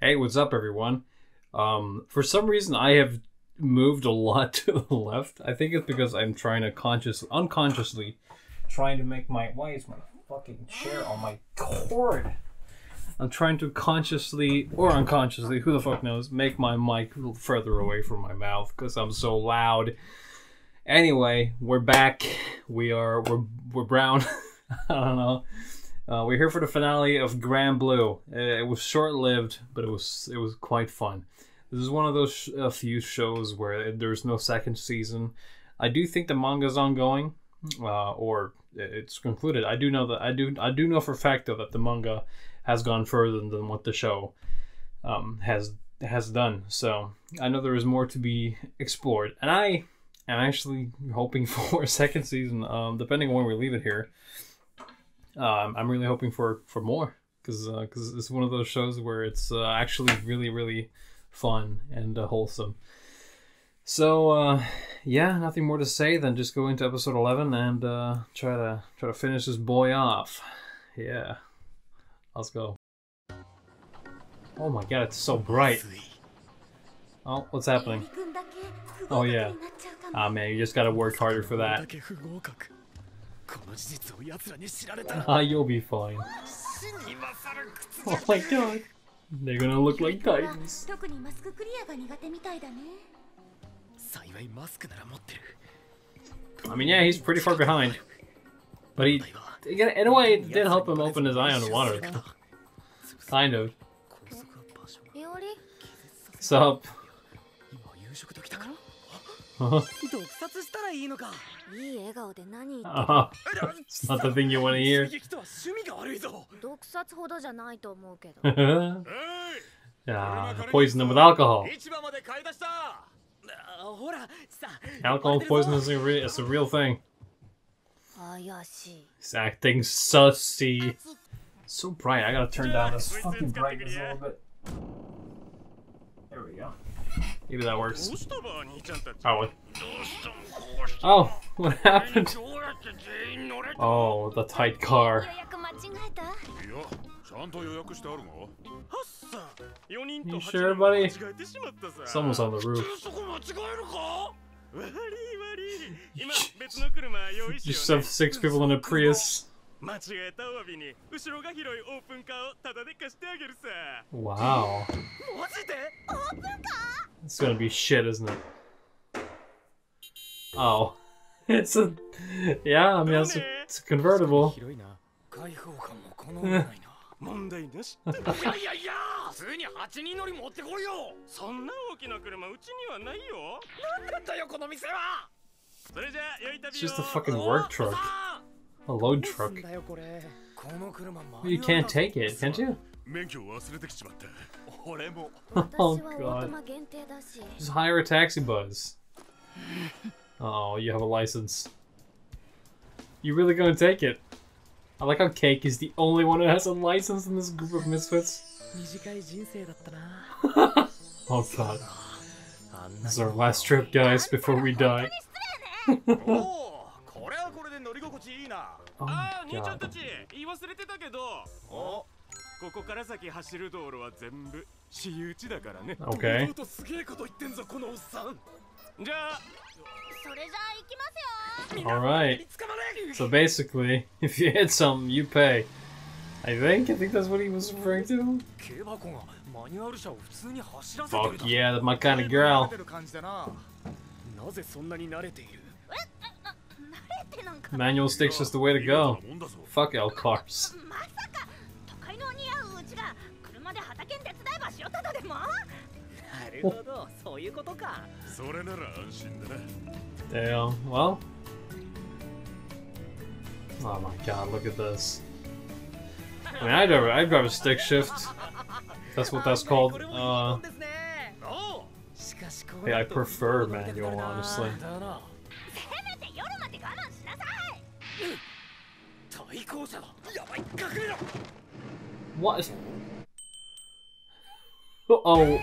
Hey, what's up, everyone? Um, for some reason, I have moved a lot to the left. I think it's because I'm trying to conscious, unconsciously, trying to make my. Why is my fucking chair on my cord? I'm trying to consciously or unconsciously, who the fuck knows, make my mic further away from my mouth because I'm so loud. Anyway, we're back. We are we're we're brown. I don't know. Uh, we're here for the finale of Grand Blue. Uh, It was short-lived, but it was it was quite fun. This is one of those sh- few shows where there's no second season. I do think the manga's ongoing, uh, or it's concluded. I do know that I do I do know for a fact though that the manga has gone further than what the show um, has has done. So I know there is more to be explored, and I am actually hoping for a second season. Um, depending on when we leave it here, um, I'm really hoping for for more because because it's one of those shows where it's uh, actually really really fun and uh, wholesome. So uh, yeah, nothing more to say than just go into episode eleven and uh, try to try to finish this boy off. Yeah, let's go. Oh my god, it's so bright. Oh, what's happening? Oh yeah. Ah man, you just gotta work harder for that. Ah, you'll be fine. 今さら屈 Oh my god. They're gonna look like titans. 特にマスククリアが苦手みたいだね幸いマスクなら持ってる I mean, yeah, he's pretty far behind. But he, again, in a way, it did help him open his eye on water. Kind of. 高 毒殺したらいいのかいい笑顔で何言って uh, it's not the thing you want to hear. 刺激とは趣味が悪いぞ毒殺ほどじゃないと思うけど yeah, poison them with alcohol. 市場まで買い出したあほらさ Alcohol poisoning is a, re- it's a real thing. 怪しい He's acting sussy. So bright. I gotta turn down this fucking brightness a little bit. There we go. Maybe that works. Probably. Oh, what oh, happened? Oh, the tight car. You sure, buddy? Someone's on the roof. you shoved six people in a Prius. Wow. It's gonna be shit, isn't it? Oh. It's a... Yeah, I mean, it's a, it's a convertible. it's just a fucking work truck. A load truck. You can't take it, can't you? oh god. Just hire a taxi buzz. Oh, you have a license. You really gonna take it? I like how Cake is the only one who has a license in this group of misfits. oh god. This is our last trip, guys, before we die. oh god. たち言い忘れてたけどおここから先走る道路は全部私有地だからね Okay. とすげえこと言ってんぞこのおっさんじゃあそれじゃあ行きますよ Alright. 捕まれ So basically, if you hit something, you pay. I think? I think that's what he was referring to? 軽箱がマニュアル車を普通に走らせてる Fuck yeah, that's my kind of girl. なぜそんなに慣れている慣れてなんか Manual stick's just the way to go. Fuck L cars. るほどそういうことかそれなら安心だな Damn. Well. Oh my god, look at this. I mean, I drive, I drive a stick shift. That's what that's called. これもいい Uh, もんですねしかしこう yeah, な I ると prefer 運動が manual, 出てくるな honestly. だなせめて夜まで我慢しなさい対向車だやばい隠れろ What? Oh.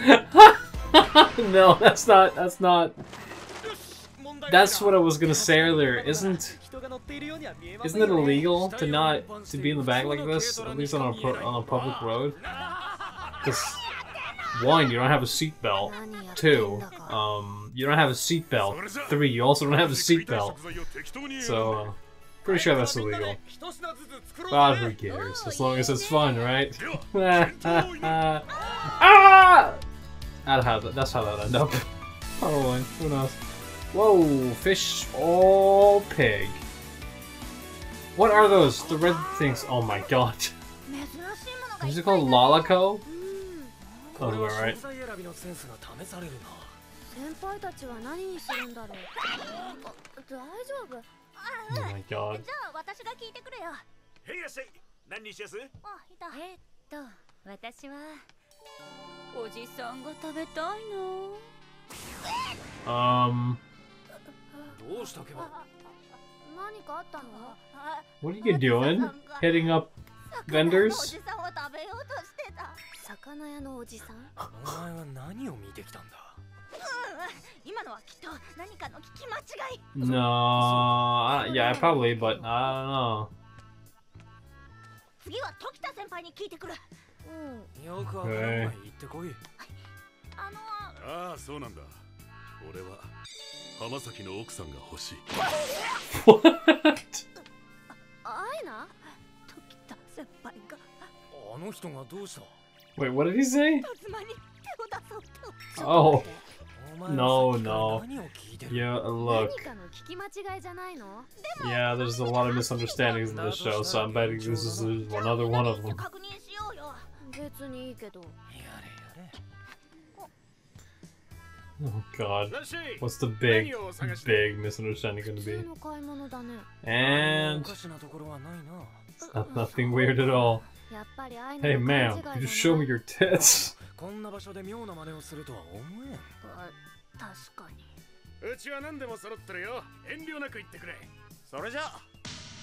no, that's not, that's not... That's what I was gonna say earlier. Isn't isn't it illegal to not to be in the back like this? At least on a on a public road. Because one, you don't have a seatbelt. Two, um, you don't have a seatbelt. Three, you also don't have a seatbelt. So, uh, pretty sure that's illegal. God, who cares? As long as it's fun, right? ah! That'll that's how that'll end up. Probably. Who knows? Whoa, fish or pig. What are those? The red things. Oh my god. Is it called Lalico? Sounds oh, right. Oh my god. Hey, ゃあ私が聞いてくれよへいらっしゃい何にしやすあいたえっと私はおじさんが食べたいの Um, どうしたけばあ何かあったの what are you doing? Hitting up お vendors? じさんを食べようとしてた魚屋のおじさんお前は何を見てきたんだ今のはきっと何かの聞き間違い No. I, yeah, probably, but I 次は時田先輩に聞いてくるうん よくわからんが言ってこいあのああそうなんだ俺は浜崎の奥さんが欲しい don't know. What? あえな時田先輩があの人がどうした Wait, what did he say? 妻に手を出そうと Oh, お前は No, さっきから no. 何を聞いてる yeah, 何 look. かの聞き間違いじゃないの Yeah, there's a lot of misunderstandings in this show, so I'm betting this is another one of them. 確認しようよ別にいいけどやれやれ Oh god. らっしゃい What's the big, 何を探して big misunderstanding gonna 普通 be? の買い物だね And おかしなところはないな not, nothing weird at all. やっぱりあい Hey, の ma'am, 勘 could 違 you い show だ me な your tits? こんな場所で妙な真似をするとは思えんあ確かにうちは何でも揃ってるよ遠慮なく言ってくれそれじゃ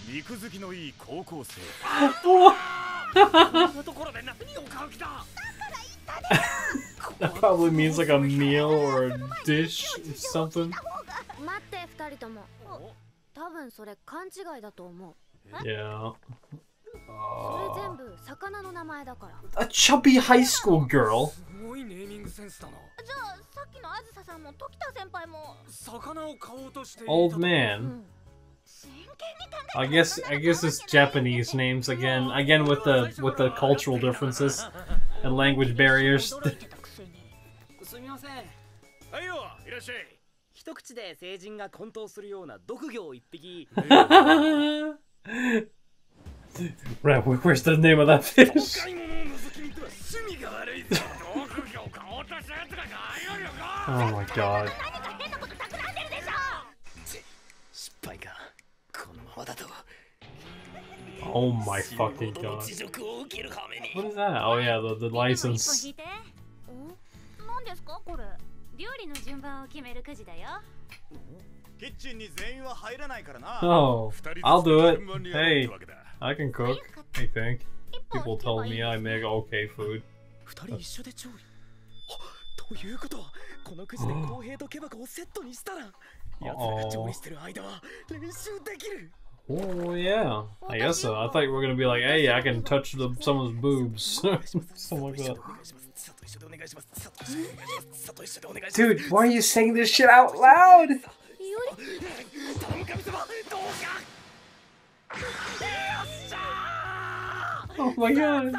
肉付きのいい高校生。ところで何を買う気だ？That probably means like a meal or a dish or something. 待って二人とも。多分それ勘違いだと思う。Yeah. それ Uh, 全部魚の名前だから。A chubby high school girl. すごいネーミングセンスだな。じゃあさっきのあずささんも時田先輩も。魚を買おうとしていた Old う man. ん I guess I guess it's Japanese names again. Again with the with the cultural differences and language barriers. 驚いてたくせにすみませんはいよいらっしゃい一口で成人が混沌するような毒魚を一匹 right, where- where's the name of that fish? 買い物を覗き見ては趣味が悪いぞ毒魚を買おうとしたやつが買いよるよ Oh my god. Oh my fucking god. What is that? Oh yeah, the, the license. Oh, I'll do it. Hey, I can cook, I think. People told me I make okay food. Uh oh. Oh yeah, I guess so. I think we're gonna be like, hey, I can touch the, someone's boobs, something like that. Dude, why are you saying this shit out loud? Oh my god.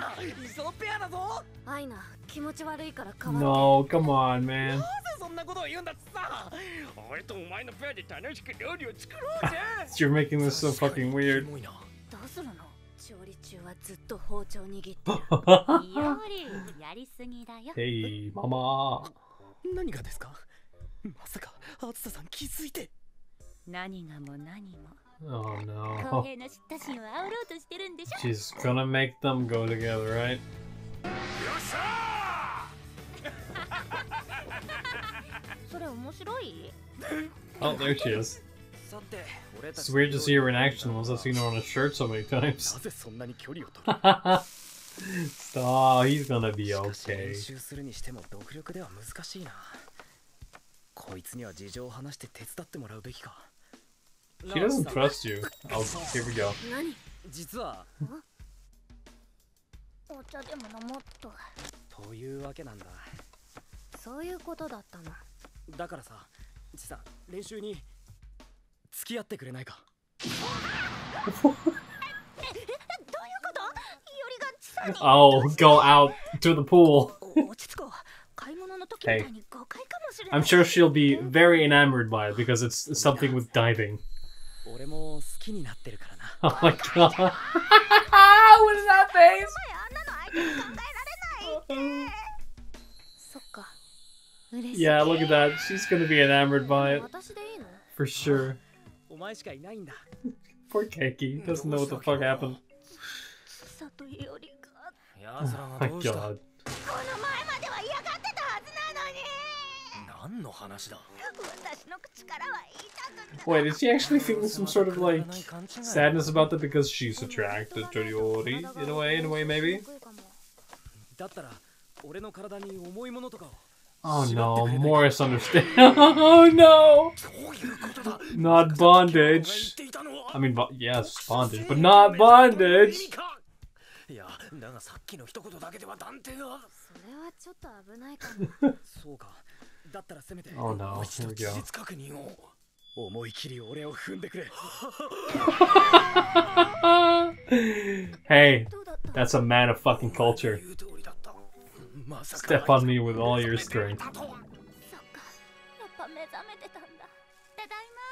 気持ち悪いから変わ No, come on, man. なぜそんなことを言うんだってさ。俺とお前のペアで楽しく料理を作ろうぜ。You're making this so fucking weird. どうするの？調理中はずっと包丁握って。る料理やりすぎだよ。Hey, mama. 何がですか？まさかあつささん気づいて。何がも何も。Oh 公 no. 平の知った心を煽ろうとしてるんでしょ？She's gonna make them go together, right? よっしゃそれ面白い Oh, there she is. さて俺た It's ち weird to see her in action once I've seen her on a shirt so many な times. ぜそんなに距離を取る oh, he's gonna be しかし okay. 練習するにしても独力では難しいなこいつには事情を話して手伝ってもらうべきか She doesn't trust you. Oh, here we go. 何実は お茶でも飲もっとというわけなんだそういうことだったのだからさちさ練習に付き合ってくれないか Oh, go out to the pool. hey. I'm sure she'll be very enamored by it because it's something with diving. Oh my god. what is that face? Yeah, look at that. She's gonna be enamored by it 私でいいの for sure. お前しかいないんだ Poor Keiki doesn't know what the fuck happened. チサといおりがやつら Oh が my どうした god. この前までは嫌がってたはずなのに何の話だ私の口からは言いたくない Wait, is she actually feeling some sort of like sadness about that because she's attracted to Yori? In a way, in a way, maybe? だったら俺の体に重いものとかを Oh no, Morris understand. oh no! Not bondage. 言っていたのは I mean, bo- yes, bondage, but not bondage. いやだがさっきの一言だけでは断定がそれはちょっと危ないかもそうかだったらせめて Oh no, もう一度 here we 事 go. 実確認を思い切り俺を踏んでくれ hey, どうだった that's a man of fucking culture. Step on me with all your strength.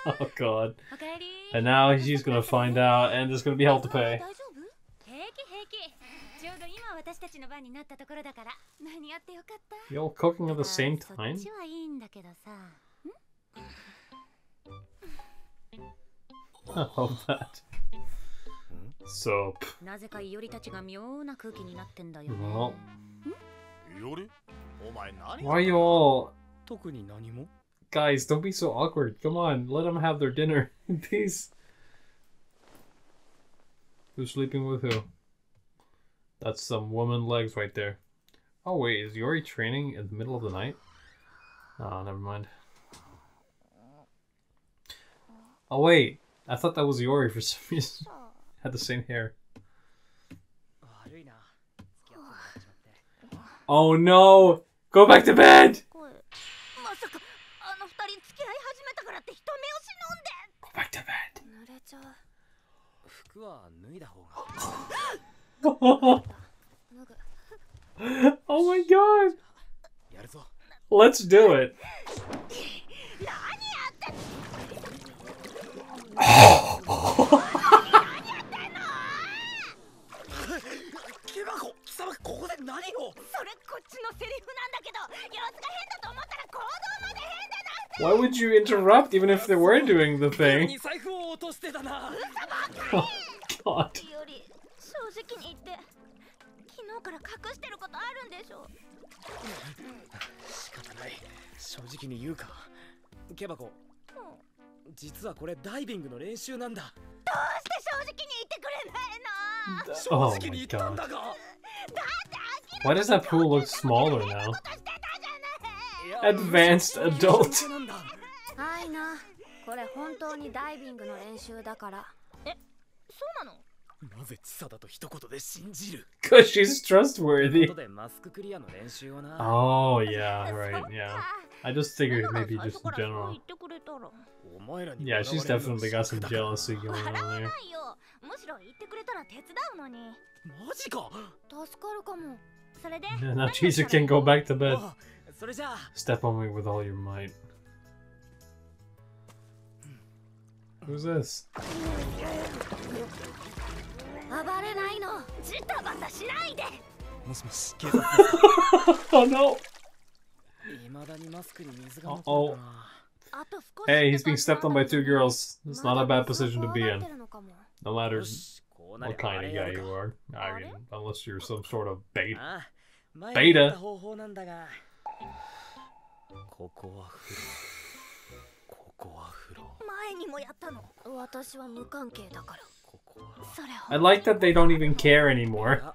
Oh god. And now she's gonna find out, and there's gonna be hell to pay. You're all cooking at the same time? Oh, bad. So. Well. Yuri? Why you all? Guys, don't be so awkward. Come on, let them have their dinner in peace. Who's sleeping with who? That's some woman legs right there. Oh wait, is Yori training in the middle of the night? Oh, never mind. Oh wait, I thought that was Yori for some reason. Had the same hair. Oh no! Go back to bed! Go back to bed. oh my god! Let's do it! Oh. 様ここで何を？それこっちのセリフなんだけど様子が変だと思ったら行動まで変だな Why would you interrupt even if they were doing the 手 thing? に財布を落としてたな。Oh god. より正直に言って昨日から隠してることあるんでしょ仕方ない。正直に言うか。ケバコ。実はこれダイビングの練習なんだ。どうして正直に言ってくれないの？正 Oh 直に言ったん.だが Why does that pool look smaller now? Advanced adult. Cause she's trustworthy. Oh yeah, right, yeah. I just figured maybe just in general. Yeah, she's definitely got some jealousy going on there. ないよむしろ言ってくれたら手伝うのにマジか助かるかもそれで Yeah, now 何 Cheeser したらい can い go の back to bed. あそれじゃあ Step on me with all your might. Who's this? 暴れないのジタバタしないでもしもし警察 Oh no! いまだにマスクに水が残 Uh-oh. ってるなあと少し Hey, he's being stepped on by two girls. It's not a bad position to be in. No matter what kind of guy you are. I mean, unless you're some sort of beta. Ah, beta! I like that they don't even care anymore. Ah,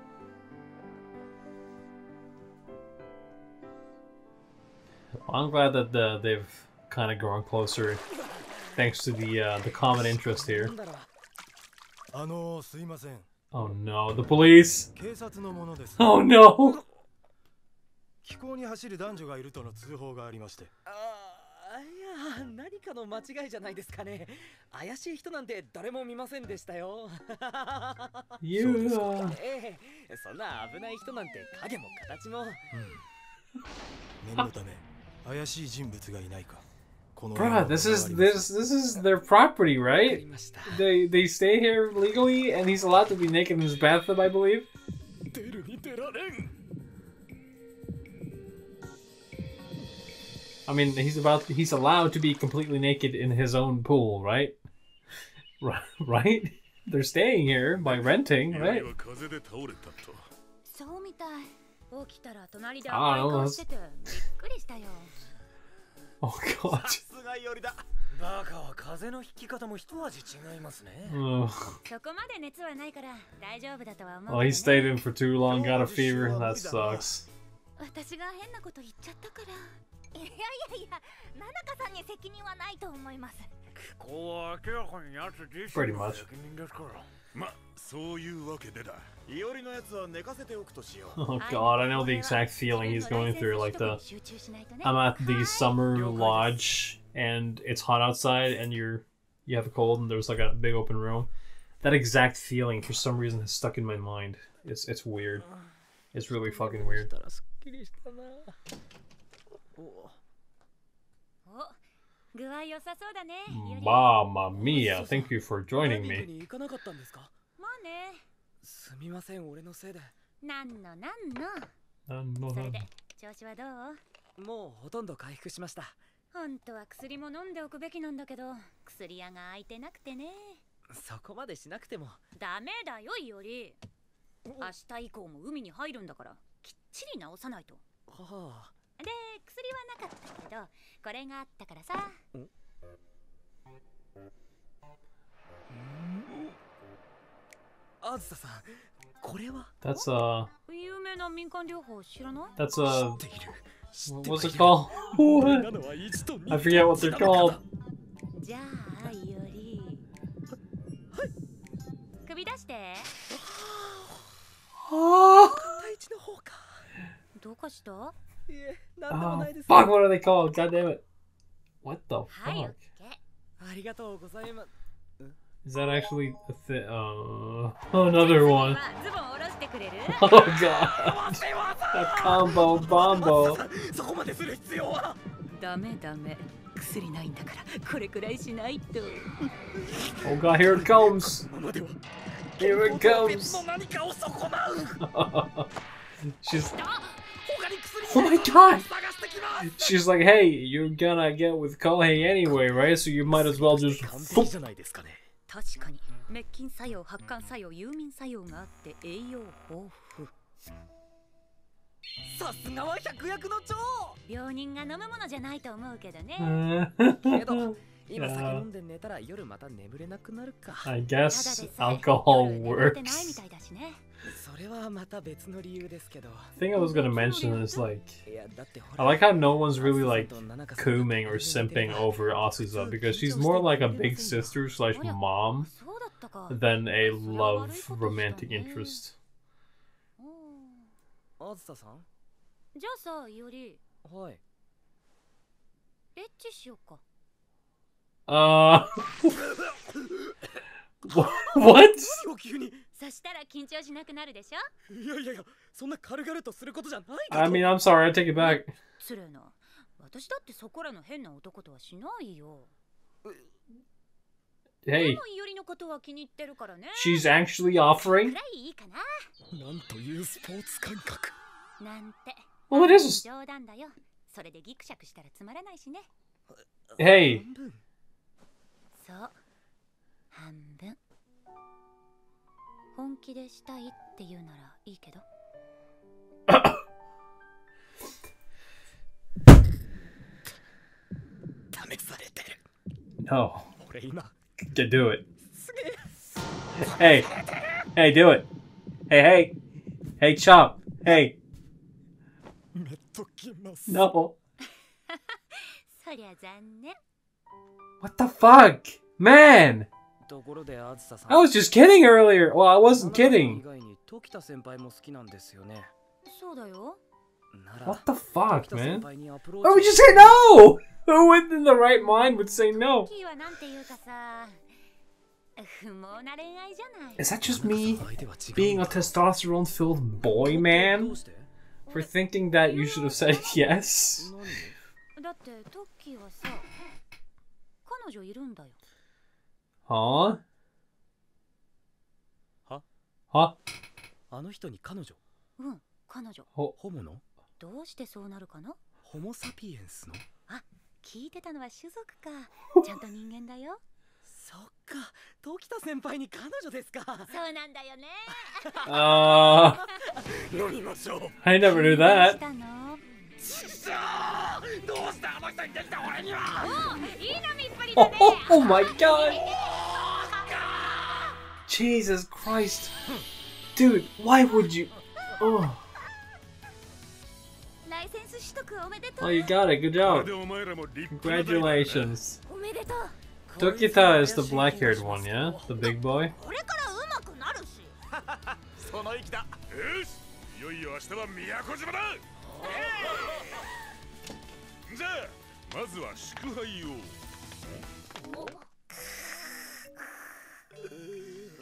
I'm glad that the, they've kind of grown closer, thanks to the uh, the common interest な here. んだろうあのすいません Oh no, the police! Oh no! 気候に走る男女がいるとの通報がありましてあーいや何かの間違いじゃないですかね怪しい人なんて誰も見ませんでしたよ You. Uh, ええそんな危ない人なんて影も形も念のため Bruh, this is this this is their property, right? They they stay here legally, and he's allowed to be naked in his bathtub, I believe. I mean, he's about he's allowed to be completely naked in his own pool, right? right? They're staying here by renting, right? 起きたら隣で赤い顔しててびっくりしたよ Oh god. さすがよりだバカは風の引き方も一味違いますね.そこまで熱はないから大丈夫だとは思う Oh, ね he stayed in for too long, got a fever. That sucks. 私が変なこと言っちゃったからいやいやいやナナカさんに責任はないと思いますここは明らかに奴自 Pretty 身.責任ですから Oh god, I know the exact feeling he's going through. Like the, I'm at the summer lodge and it's hot outside and you're, you have a cold and there's like a big open room. That exact feeling for some reason has stuck in my mind. It's it's weird. It's really fucking weird. Mamma mia! Thank you for joining me. に行かなかったんですか？まあね。すみません俺のせいで。なんのなんの Uh, それで調子はどう？もうほとんど回復しました。本当は薬も飲んでおくべきなんだけど薬屋が空いてなくてね。そこまでしなくても。ダメだよいおり。明日以降も海に入るんだからきっちり治さないと。はあ。で薬はなかったけどこれがあったからさ。あずささんこれは？That's uh, 有名な民間療法知らない？that's 知 uh, っている。知って what's はい it る called? I forget what they're called. じゃあいおり。首出して。第一の方かどうかした？Yeah, oh, fuck, what are they called? God damn it. What the fuck? Is that actually a thing? Uh, oh, another one. Oh god. that combo bombo. Oh god, here it comes. Here it comes. She's Oh my god! 探してきます she's like, hey, you're gonna get with Kohei anyway, right? So you might as well just. 完璧じゃないですかね確かに滅菌作用発汗作用有民作用があって栄養豊富さすがは百薬の長病人が飲むものじゃないと思うけどね けど今酒飲んで寝たら夜また眠れなくなるか I ただで guess さえ alcohol 夜寝れてないみ works. たいだしね それはまた別の理由ですけど I think I was gonna mention is like, いやだってほ I ら like how no one's really like アスさんとナナカさん cooming or simping over Asuza because she's more like a big sister slash mom そうだったか than a love romantic interest. あずささんじゃあさいおりはいエッチしようか Uh. Wha- what? そしたら緊張しなくなるでしょ？いやいや、そんな軽々とすることじゃないかつるの、私だってそこらの変な男とはしないよ。でもイオリのことは気に入ってるからね。She's いいかな。なん。て。俺冗談だよ。それでギクシャクしたらつまらないしね。Hey. そう。半分。本気でしたいって言うならいいけど試されてる No. 俺今 do it. Hey. Hey, do it. Hey, hey. Hey, Chop. Hey. めっときます No. そりゃ残念 What the fuck? Man! I was just kidding earlier. Well, I wasn't kidding. What the fuck, man? Why would you say no? Who in the right mind would say no? Is that just me being a testosterone filled boy man? For thinking that you should have said yes? はさ彼女いるんだよ Huh? は？Huh? あの人に彼女？うん彼女。Oh, ホモの？どうしてそうなるかな？ホモ・サピエンスの？聞いてたのは種族か。ちゃんと人間だよ。そっか。時田先輩に彼女ですか。そうなんだよね。uh, 飲みましょう I never knew that. したの？どうしてあの人にできた俺には？いいのみっぱり Oh, だね。oh, oh my god! Jesus Christ. Dude, why would you? Oh. Oh, you got it. Good job. Congratulations. Tokita is the black-haired one, yeah? The big boy?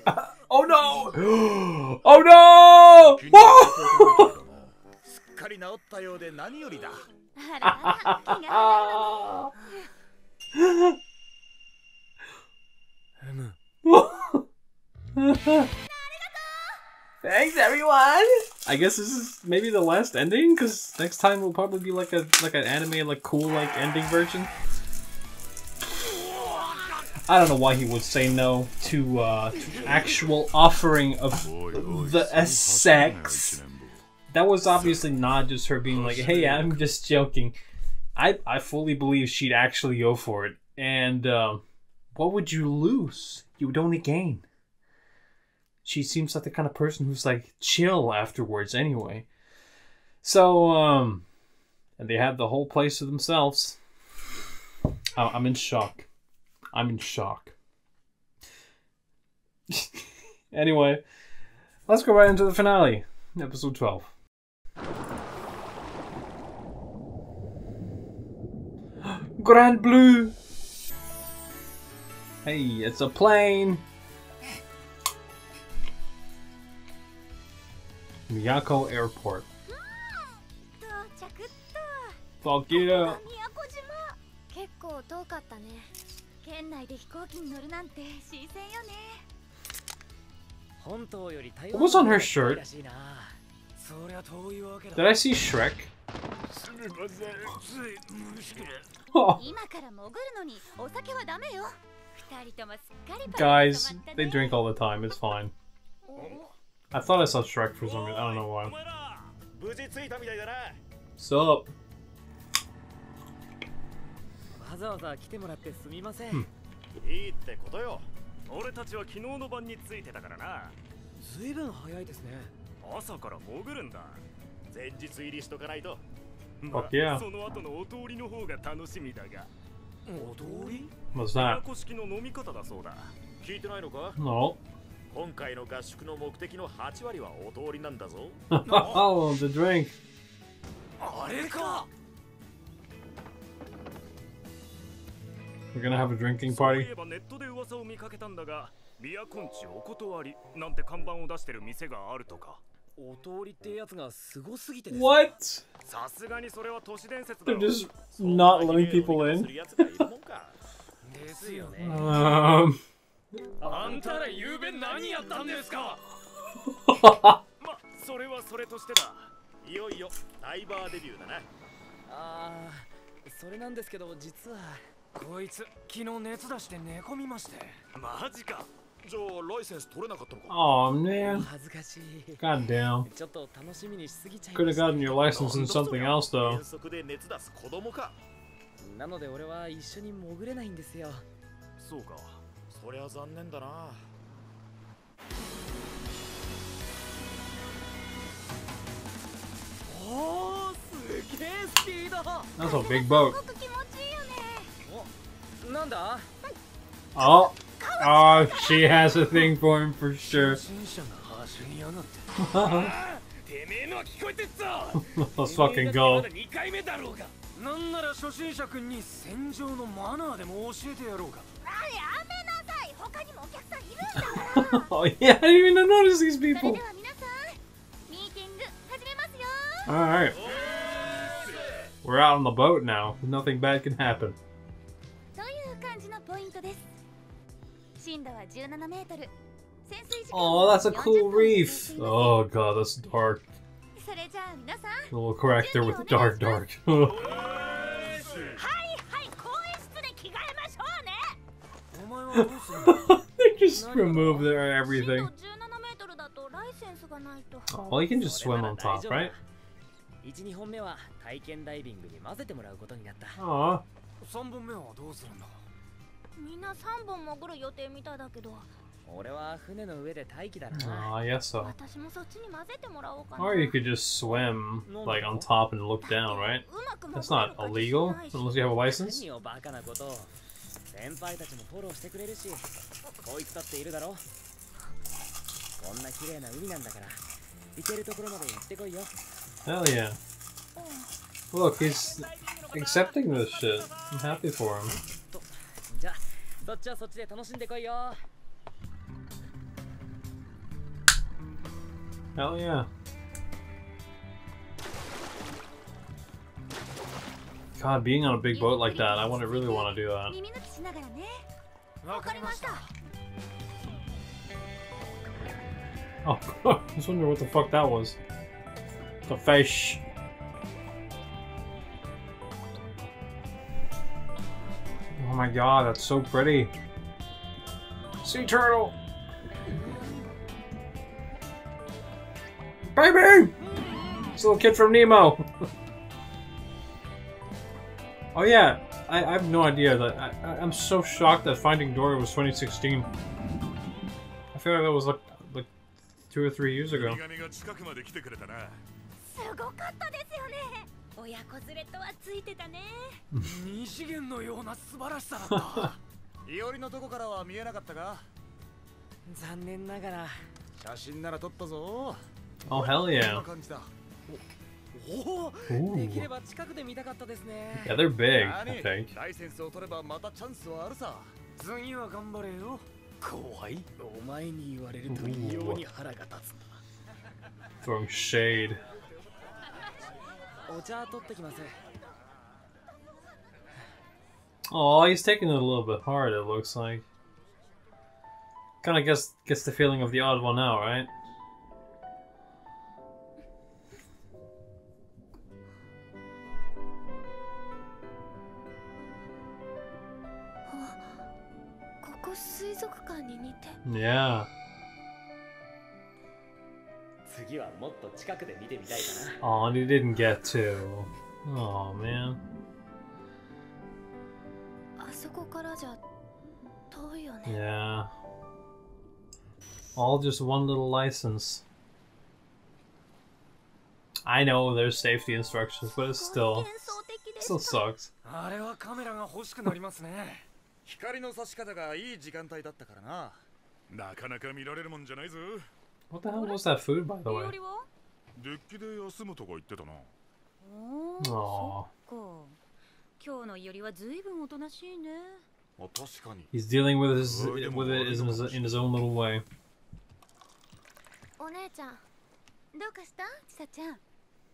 Oh no! Oh no! Whoa! すっかり治ったようで何よりだあらあら気が早いわね Thanks everyone. I guess this is maybe the last ending, because next time will probably be like a like an anime like cool like ending version. I don't know why he would say no to uh to actual offering of the sex. That was obviously not just her being like, "Hey, I'm just joking." I I fully believe she'd actually go for it. And um, what would you lose? You would only gain she seems like the kind of person who's like chill afterwards anyway. So, um, and they had the whole place to themselves. I'm in shock. I'm in shock. anyway, let's go right into the finale, episode 12. Grand Blue! Hey, it's a plane! Miyako Airport. Fuck yeah! 宮古島結構遠かったね県内で飛行機に乗るなんて新鮮よね本島より台 What was on her shirt? らしいなそりゃ遠いわけだ Did I see Shrek? すみませんつい無意識で Oh, 今から潜るのにお酒はダメよ二人ともすっかり guys, パ they リに染 drink まったね all the time. It's fine. I thought I saw Shrek for some reason. I don't know お why. 前ら無事着いたみたいだな Sup? わざわざ来てもらってすみません、うん。いいってことよ。俺たちは昨日の晩についてたからな。ずいぶん早いですね。朝から潜るんだ。前日入りしとかないと。まあ.その後のお通りの方が楽しみだが。お通り？親 that? 子式の飲み方だそうだ。聞いてないのか？No. 今回の合宿の目的の8割はお通りなんだぞ。Oh, the drink. あれか We're gonna have a drinking そうい party. えばネットで噂を見かけたんだが宮古んちお断りなんて看板を出してる店があるとかお通りってやつがすごすぎてです What? さすがにそれは都市伝説だ They're ろ just not letting people す in. るやつがいるもんかですよね Um. あんたら昨べ何やったんですかまそれはそれとしてだいよいよダイバーデビューだなああそれなんですけど実は こいつ昨日熱出して寝込みまして。マジか。じゃあライセンス取れなかったのか。Oh man. 恥ずかしい。God damn. ちょっと楽しみにしすぎちゃい Could ま have した gotten your license in something else though. 遠足で熱出す子供か。なので俺は一緒に潜れないんですよ。そうか。そりゃ残念だな。おおすげえスピード。That's a big boat. Oh. Oh, she has a thing for him for sure. 初心者が走りやがっててめえのは聞こえてっぞ Let's fucking go. 2回目だろうがなんなら初心者君に戦場のマナーでも教えてやろうかあやめなさい他にもお客さんいるんだから Oh yeah, I didn't even notice these それ people. では皆さんミーティング始めますよ Alright. We're out on the boat now. Nothing bad can happen. Oh, that's a cool reef. Oh god, that's dark. A little character with dark, dark. they just remove their everything. Oh, well, you can just swim on top, right? Aww. みんな3本潜る予定みたいだけど俺は船の上で待機だな Aw, I guess so. 私もそっちに混ぜてもらおうかな Or you could just swim, like, on top and look down, right? うまく潜れる That's not か自信 illegal ないし unless you have a license. 何をバカなことを先輩たちもフォローしてくれるしこいつだっているだろこんな綺麗な海なんだから行けるところまで行ってこいよ Hell yeah. Look, he's accepting this shit. I'm happy for him. とじゃあそっちはそっちで楽しんでこいよ Hell yeah. God, being on a big boat like that, I want to really want to do that. 耳抜きしながらねわわかりました Oh, I was wondering what the fuck that was. The fish. Oh my god, that's so pretty. Sea turtle! Baby! It's a little kid from Nemo! oh yeah, I, I have no idea that I, I, I'm so shocked that Finding Dory was 2016. I feel like that was like like two or three years ago. 親子連れとはついてたね二次元のような素晴らしさだった いおりのとこからは見えなかったか残念ながら写真なら撮ったぞ Oh hell こんな yeah! 感じだおお.できれば近くで見たかったですね Yeah, they're big. 何 I think. ライセンスを取ればまたチャンスはあるさ次は頑張れよ怖いお前に言われると異様に腹が立つ Throwing shade. お茶取ってきます Oh, he's taking it a little bit hard. It looks like. Kind of gets gets the feeling of the odd one out, right? ここ水族館に似て Yeah. Oh, and he didn't get to. Oh man. あそこからじゃ遠いよね Yeah. All just one little license. I know there's safety instructions, but it's still 幻想的で still した sucks. あれはカメラが欲しくなりますね光の差し方がいい時間帯だったからななかなか見られるもんじゃないぞ What the hell was that food, by the い way? おりはデッキで休むとか言ってたなお Aw. そっか今日のいおりはずいぶんおとなしいねあ確かに He's dealing with his with it in his, in his own little way. お姉ちゃんどうかしたちさちゃん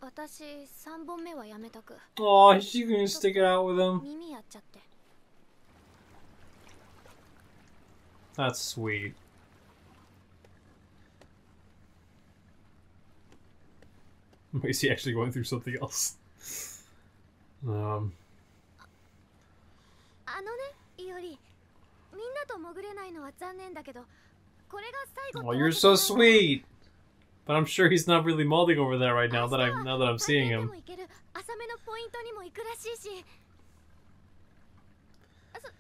私3本目はやめたく Oh, she gonna stick it out with him. 耳やっちゃって That's sweet. Is he actually going through something else? Um. あ あのねいおりみんなと潜れないのは残念だけどこれが最後 Oh, you're so sweet. But I'm sure he's not really molding over there right now that I now that I'm seeing で him. も行ける浅めのポイントにも行くらしいしあそそう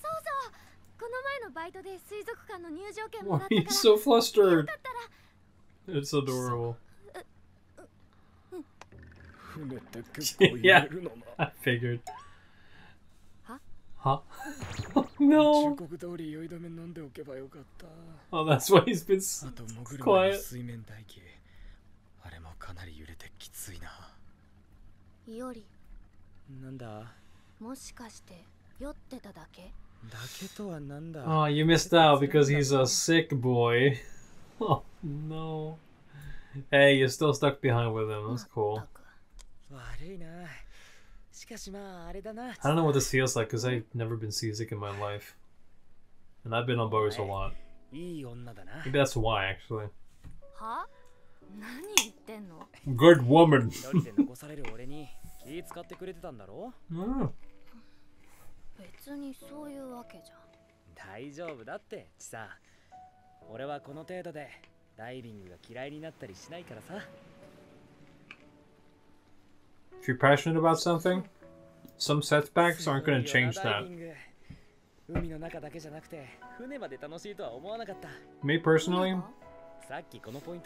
そうこの前のバイトで水族館の入場券も Oh, らったから he's so よ flustered. かったら It's adorable. 船って結構揺れるのな I figured. Huh? Huh? 忠 no. 告通り酔い止め飲んでおけばよかった Oh, that's why he's been s- あと潜る前の quiet. 水面待機あれもかなり揺れてきついないおりなんだもしかして酔ってただけだけとはなんだ Oh, you missed out because he's a sick boy. Oh no. Hey, you're still stuck behind with him. That's cool. 悪いなしかしまああれだな I don't know what this feels like because I've never been seasick in my life. And I've been on boats a lot. いい女だな Maybe that's why, actually. は何言ってんの Good woman. 一人で残される俺に気使ってくれてたんだろ Mm. 別にそういうわけじゃ大丈夫だってちさ俺はこの程度でダイビングが嫌いになったりしないからさ If you're passionate about something, some setbacks aren't going to change that. Me personally,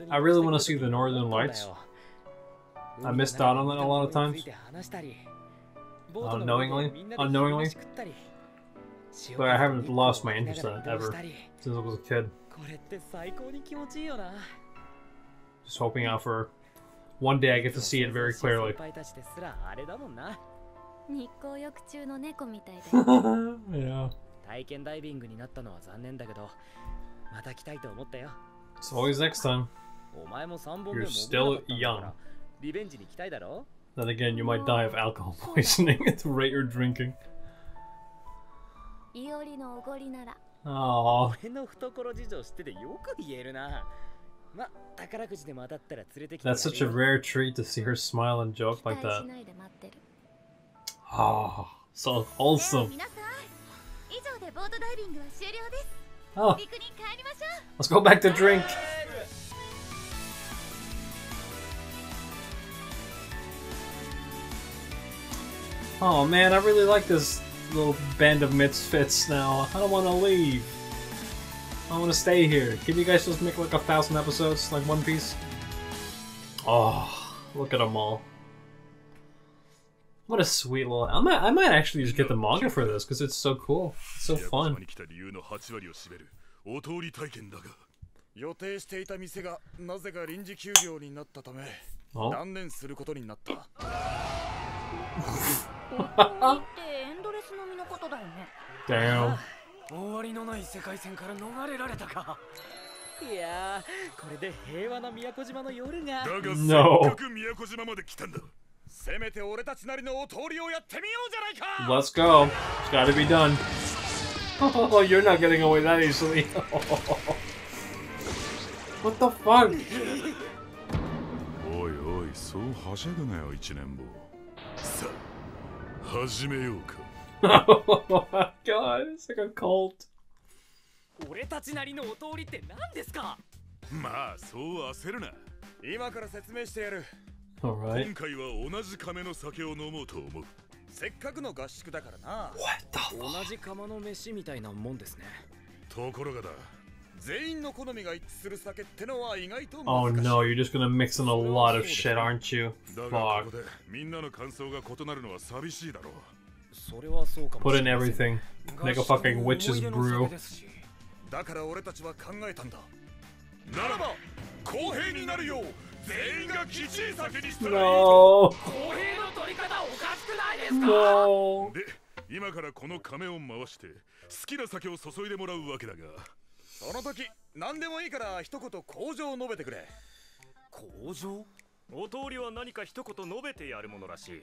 I really want to see the northern lights. I missed out on that a lot of times. Unknowingly. Unknowingly. But I haven't lost my interest in it ever since I was a kid. Just hoping out for one day I get to see it very 先 clearly. 輩たちですらあれだもんな日光浴中の猫みたいで yeah. 体験ダイビングになったのは残念だけどまた来たいと思ったよ It's always next time. お前も3本目 You're 潜らなかったんだ still か young. らリベンジに来たいだろ Then again, you might die of alcohol poisoning at the rate you're drinking. い That's such a rare treat to see her smile and joke like that. Ah, oh, so wholesome. Oh, let's go back to drink. Oh man, I really like this little band of misfits now. I don't want to leave. I want to stay here. Can you guys just make like a thousand episodes, like One Piece? Oh, look at them all. What a sweet little. I might, I might actually just get the manga for this because it's so cool. It's so 宮古 fun. 島に来た理由の8割を占めるお通り体験だが予定していた店がなぜか臨時休業になったため Oh, 断念することになったってエンドレス飲みのことだよね damn. 終わりのない世界線から逃れられたかいやーこれで平和な宮古島の夜がだがせ.っかく宮古島まで来たんだせめて俺たちなりのお通りをやってみようじゃないか Let's go. It's gotta be done. Oh, you're not getting away that easily. what the fuck? おいおいそうはしゃぐなよ一年坊さあ始めようか oh my god, it's like a cult. 俺たちなりのお通りって何ですかまあそう焦るな今から説明してやる Alright. 今回は同じ亀の酒を飲もうと思うせっかくの合宿だからな What the 同じ釜の飯みたいなもんですねところがだ全員の好みが一致する酒ってのは意外と Oh 難しい no, you're just gonna mix in a lot of shit, aren't you? だが Fuck. ここでみんなの感想が異なるのは寂しいだろうそれはそうかも Put し in everything. Make a fucking witch's brew. だから俺たちは考えたんだ。ならば公平になるよう全員がきちい酒にしたらいい No. 公平の取り方おかしくないです No. で今からこの亀を回して好きな酒を注いでもらうわけだが。その時何でもいいから一言口上を述べてくれ。工場お通りは何か一言述べてやるものらしい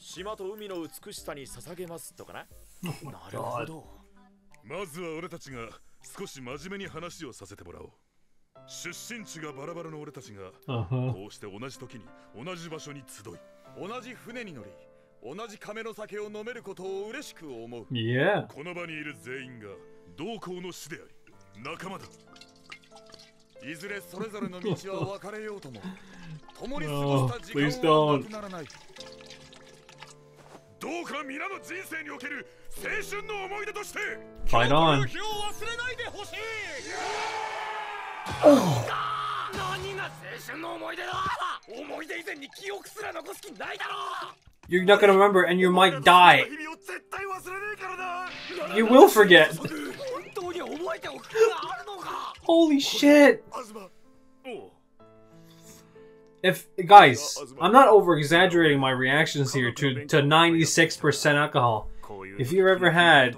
島と海の美しさに捧げますとかな なるほどまずは俺たちが少し真面目に話をさせてもらおう出身地がバラバラの俺たちが Uh. こうして同じ時に同じ場所に集い同じ船に乗り同じ亀の酒を飲めることを嬉しく思う Yeah. この場にいる全員が同行の死であり仲間だいずれそれぞれの道は分かれようとも共に過ごした時間は.なくならないどうか皆の人生における青春の思い出として Fight 今 on. 日この日を忘れないでほしい何が青春の思い出だ思い出以前に記憶すら残す気ないだろ You're not gonna remember and you might die. 日々を絶対忘れねえからな You will forget. 本当に覚えておく気があるのか Holy shit. If guys, I'm not over exaggerating my reactions here to to 96% alcohol. If you've ever had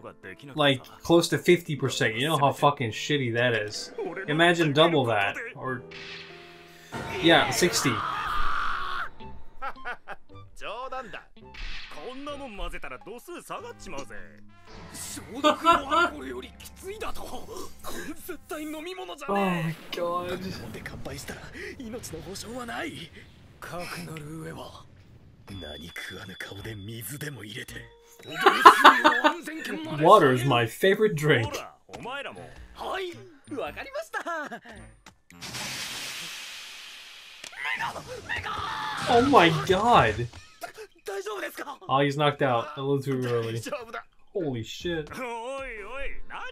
like close to 50%, you know how fucking shitty that is. Imagine double that or yeah, 60. 冗談だこんなもん混ぜたら度数下がっちまうぜ。消毒のアルコールよりきついだと。これ絶対飲み物じゃ Oh ね.飲んで乾杯したら命の保証はない。かくなる上は。何食わぬ顔で水でも入れて。Water is my favorite ほ drink. らお前らも。はいわかりました。Oh my god. Oh, he's knocked out a little too 大 early. 丈夫だ Holy shit. おいおい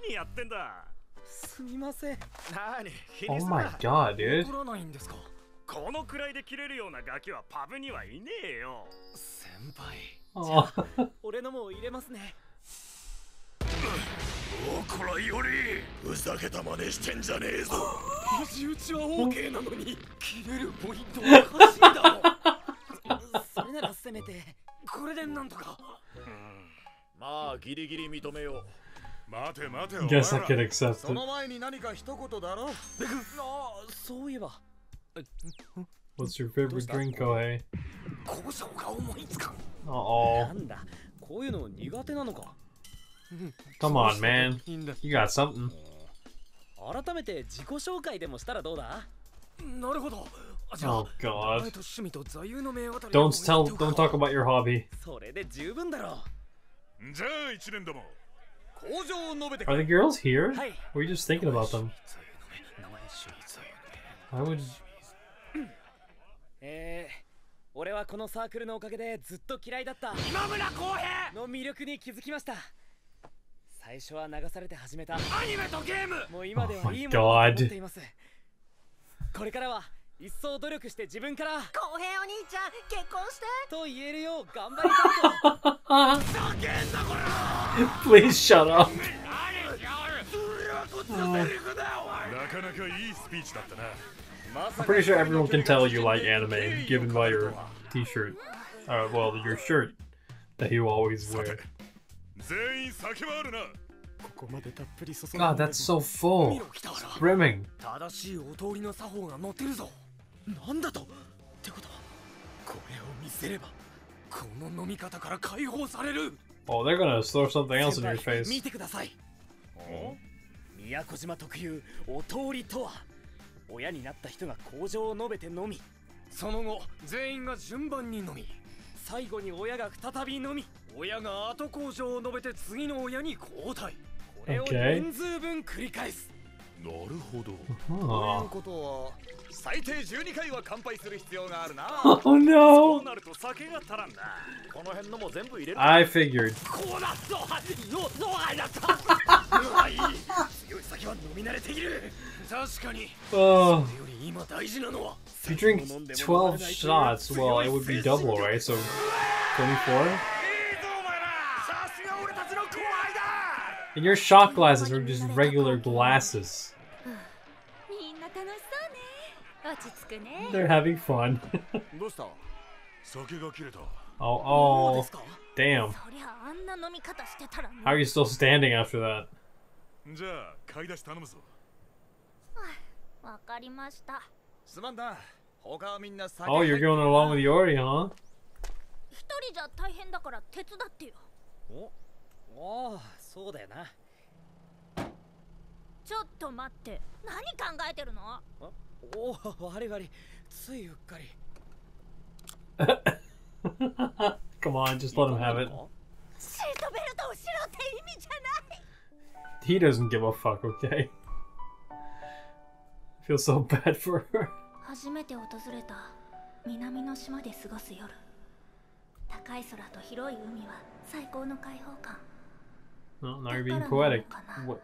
何やってんだすみません何気 Oh にす my な god, dude. 怒らないんですかこのくらいで切れるようなガキはパブにはいねえよ先輩 Oh. 俺のも入れますねおこらよりふざけた真似してんじゃねえぞ肘打ちは OK なのに切れるポイントおかしいだろそ れならせめてこれでなんとかうんまあギリギリ認めよう待て待てお前ら can accept その前に何か一言だろあそういえば What's your favorite drink, Kohei? 交渉が思いつかん Uh な oh. んだこういうの苦手なのか Come on, man. You got something. 改めて自己紹介でもしたらどうだなるほど Oh god. 前と趣味と座右の銘あたり Don't tell. Don't talk about your hobby. それで十分だろじゃあ一年ども工場を述べてく Are れ the girls here? Hey. Were you just thinking about them? Why would? えー、俺はこのサークルのおかげでずっと嫌いだった今村浩平の魅力に気づきました最初は流されて始めたアニメとゲームもう今で Oh は my いいものだと思 God. っていますこれからは 一層努力して自分から公平お兄ちゃん結婚してと言えるよう頑張りたいと Please shut up. なかなかいいスピーチだったな I'm pretty sure everyone can tell you like anime, given by your T-shirt. Uh, well, your shirt that you always wear. 全員酒はあるなここまでたっぷり注 God, that's so full. Brimming. なんだと？ってことはこれを見せればこの飲み方から解放される。Oh, they're gonna throw something else in your face. 見てください。宮古島特有お通りとは親になった人が工場を述べて飲み。その後全員が順番に飲み最後に親が再び飲み親が後工場を述べて次の親に交代。これを Okay. 人数分繰り返すなるほどという Oh, ことは最低12回は乾杯する必要があるな oh そう no! なると酒が足らんだこの辺のも全部入れる I figured. こうなったよそうあだったうわいい強い酒は飲み慣れている確かに Oh, より今大事なのは if you drink 12 shots, well, it would be double, right? So 24? And your shot glasses are just regular glasses. They're having fun. oh, oh, damn. How are you still standing after that? Oh, you're going along with Iori, huh? そうだよな。ちょっと待って。何考えてるの？おお悪い悪い。ついうっかり。Come on, just let him have it. シートベルトをしろって意味じゃない。He doesn't give a fuck, okay? I feel so bad for her. 初めて訪れた南の島で過ごす夜。高い空と広い海は最高の開放感 No, now you're being poetic. What?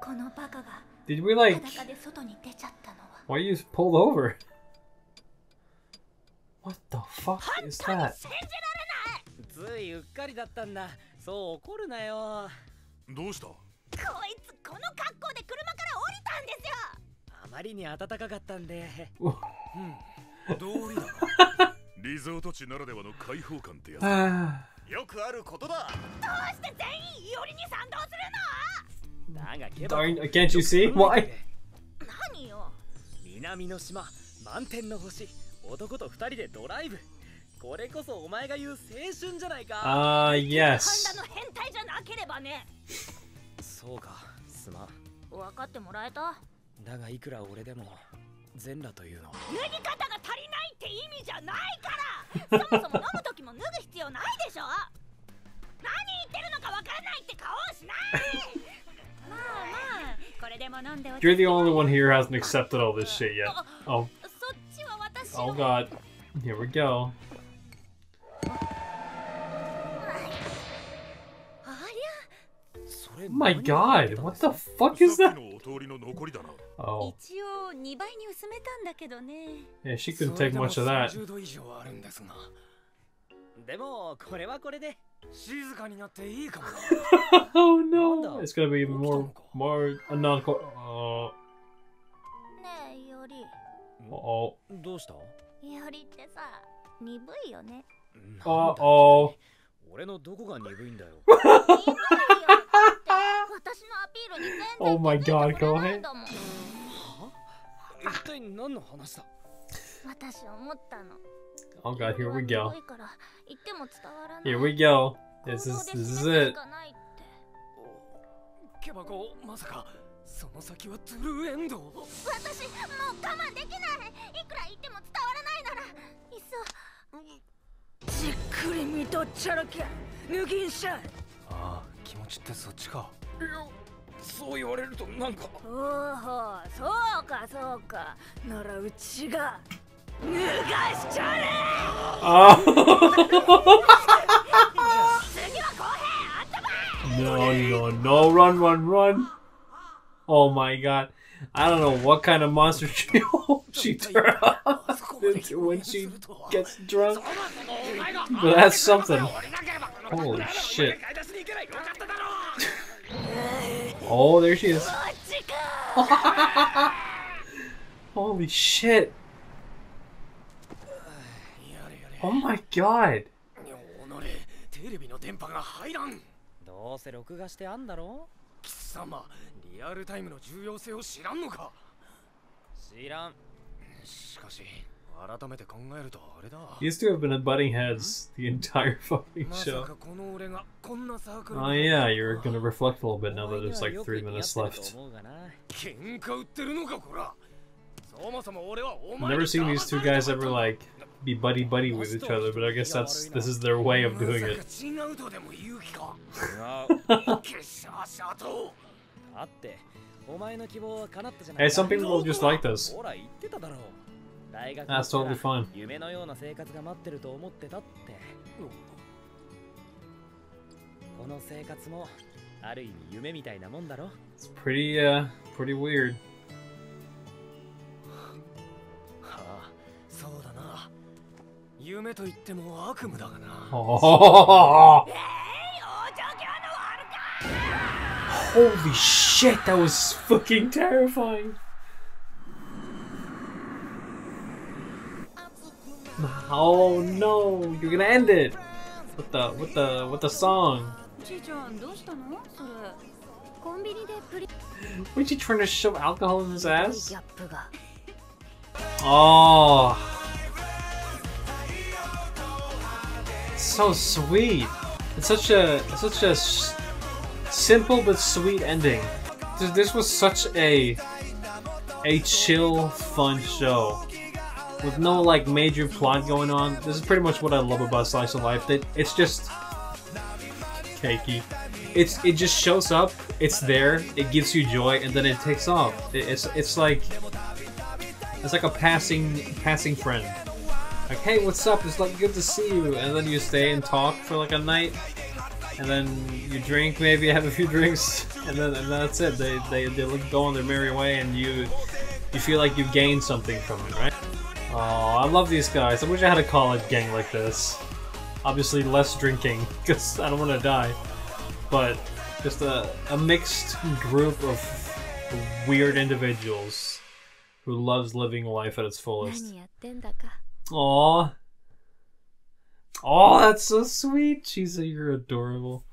このバカが Did we like? 裸で外に出ちゃったのは Why you pulled over? What the fuck is that? ついうっかりだったんだそう怒るなよどうしたこいつこの格好で車から降りたんですよあまりに暖かかったんで道理だリゾート地ならではの開放感ってやつ Ah, よくあることだ。どうして全員いおりに賛同するだがケバ darn, can't you see? Why? の何よ？南の島満天の星男と二人でドライブ。これこそお前が言う青春じゃないか。Ah, ハン yes. ダの変態じゃなければね。そうかすまん。分かってもらえた？だがいくら俺でも全裸というの。は脱ぎ方が足りないって意味じゃないから。そもそも飲む時 You're the only one here who hasn't accepted all this shit yet. Oh. Oh god. Here we go. My god, what the fuck is that? Oh. Yeah, she couldn't take much of that. 30度以上あるんですがでもこれはこれで静かになっていいかもな。Oh no, it's gonna be even more, more, uh, non uh, ねえいおり。Oh, どうした？いおりってさ鈍いよね。Uh oh. 俺のどこが鈍いんだよ。鈍いよって。私のアピールに全然 Oh my 気づ god, いてくれない Kohei. んだもん。一体何の話だ？私思ったの Oh god, here we 鈍 go. いから言っても伝わらない Here we go. This 行 is this 示 is it. まさかその先はトゥルーエンド私もう我慢できないいくら言っても伝わらないならいっそじっくり見とっちゃらけ抜きんしゃいああ気持ちってそっちかそう言われるとなんかおおそうかそうかならうちが脱がしちゃれ Oh. no, no, no. Run, run, run. Oh my god. I don't know what kind of monster she, she turns into when she gets drunk. But that's something. Holy shit. Oh, there she is. Holy shit. Oh my god. おのれテレビの電波が入らんどうせ録画してあんだろ貴様リアルタイムの重要性を知らんのか知らんしかし改めて考えるとあれだ These two have been butting heads the entire fucking まさ show. かこの俺がこんなサークル Oh yeah, you're gonna reflect a little bit now that there's like three minutes left. 喧嘩売ってるのかこらそもそも俺はお I've 前 never seen these two guys ever like be buddy buddy with each other, but I guess that's this is their way of doing it. hey, some people will just like this. That's totally fine. It's pretty, uh, pretty weird. 夢と言っても悪夢だがな Oh. Holy shit, that was fucking terrifying. Oh no, you're gonna end it. With the with the with the song. ちいちゃんどうしたのそれコンビニでプリ Was he trying to shove alcohol in his ギ ass? ャ So sweet. It's such a such a simple but sweet ending. This, this was such a a chill, fun show with no like major plot going on. This is pretty much what I love about slice of life. That it's just cakey. It's it just shows up. It's there. It gives you joy, and then it takes off. It, it's it's like it's like a passing passing friend. Like, hey, what's up? It's like good to see you, and then you stay and talk for like a night, and then you drink, maybe have a few drinks, and then and that's it. They they they go on their merry way, and you you feel like you gained something from it, right? Oh, I love these guys. I wish I had a college gang like this. Obviously, less drinking because I don't want to die, but just a a mixed group of weird individuals who loves living life at its fullest. Aw. Oh, that's so sweet. She's you're adorable.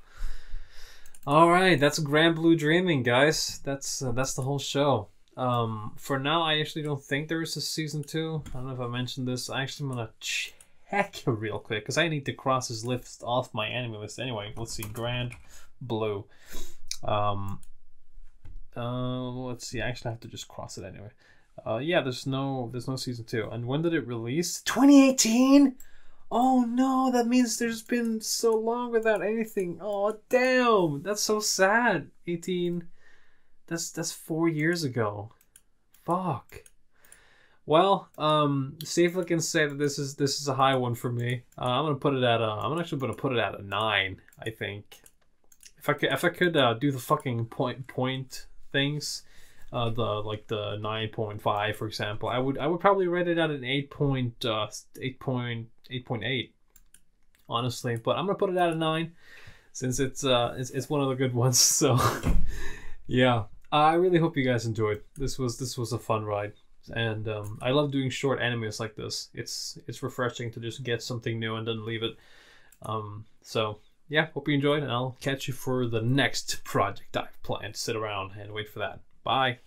All right, that's Grand Blue Dreaming, guys. That's uh, that's the whole show. Um, for now, I actually don't think there is a season two. I don't know if I mentioned this. I actually am gonna check real quick because I need to cross this list off my anime list anyway. Let's see, Grand Blue. Um, uh, let's see. I actually have to just cross it anyway. Uh, yeah, there's no there's no season two. And when did it release? 2018. Oh no, that means there's been so long without anything. Oh damn, that's so sad. 18. That's that's four years ago. Fuck. Well, um, safely can say that this is this is a high one for me. Uh, I'm gonna put it at a. I'm actually gonna put it at a nine. I think. If I could, if I could uh, do the fucking point point things, uh, the like the nine point five, for example, I would I would probably rate it at an eight point uh eight point eight point eight, honestly. But I'm gonna put it at a nine, since it's uh it's, it's one of the good ones. So, yeah, I really hope you guys enjoyed. This was this was a fun ride, and um, I love doing short animes like this. It's it's refreshing to just get something new and then leave it. Um, so yeah, hope you enjoyed, and I'll catch you for the next project I've planned. Sit around and wait for that. Bye.